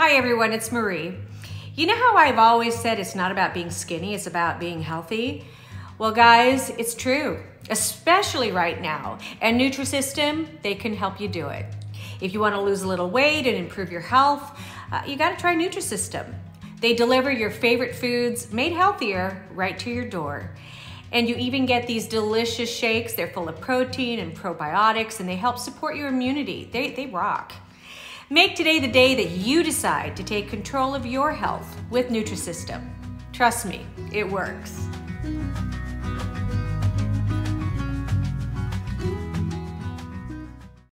Hi everyone, it's Marie. You know how I've always said it's not about being skinny, it's about being healthy? Well guys, it's true, especially right now. And Nutrisystem, they can help you do it. If you wanna lose a little weight and improve your health, uh, you gotta try Nutrisystem. They deliver your favorite foods made healthier right to your door. And you even get these delicious shakes. They're full of protein and probiotics and they help support your immunity. They, they rock. Make today the day that you decide to take control of your health with Nutrisystem. Trust me, it works.